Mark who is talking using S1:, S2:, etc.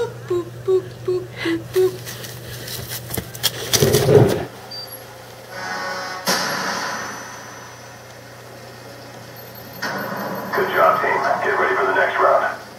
S1: boop, boop, boop, boop, boop.
S2: Good job, team. Get ready for the next round.